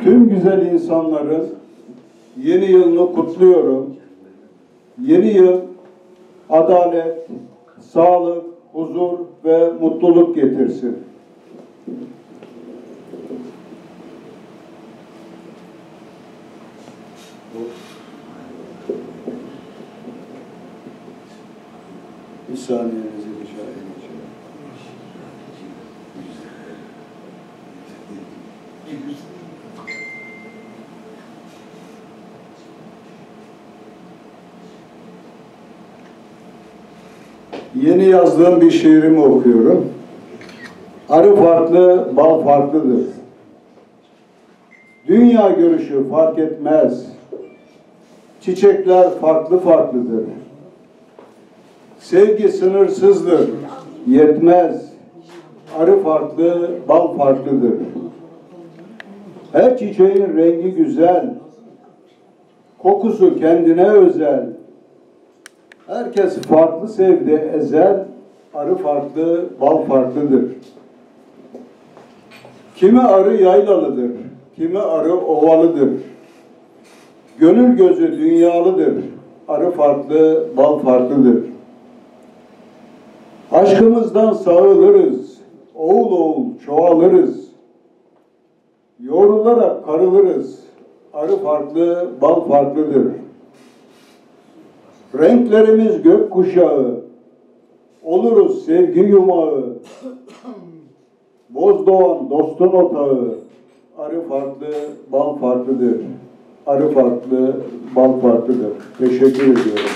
Tüm güzel insanların yeni yılını kutluyorum. Yeni yıl adalet, sağlık, huzur ve mutluluk getirsin. Bir saniyenizi rica edeceğim. Yeni yazdığım bir şiirimi okuyorum. Arı farklı, bal farklıdır. Dünya görüşü fark etmez. Çiçekler farklı farklıdır. Sevgi sınırsızdır, yetmez. Arı farklı, bal farklıdır. Her çiçeğin rengi güzel, kokusu kendine özel. Herkes farklı sevdi ezel, arı farklı, bal farklıdır. Kimi arı yaylalıdır, kimi arı ovalıdır. Gönül gözü dünyalıdır, arı farklı, bal farklıdır. Aşkımızdan sağılırız, oğul oğul çoğalırız. Yoğrularak karılırız, arı farklı, bal farklıdır. Renklerimiz gök kuşağı, oluruz sevgi yumağı. Boz doğan dostun otağı, arı farklı, bal farklıdır. Arı farklı, bal farklıdır. Teşekkür ediyorum.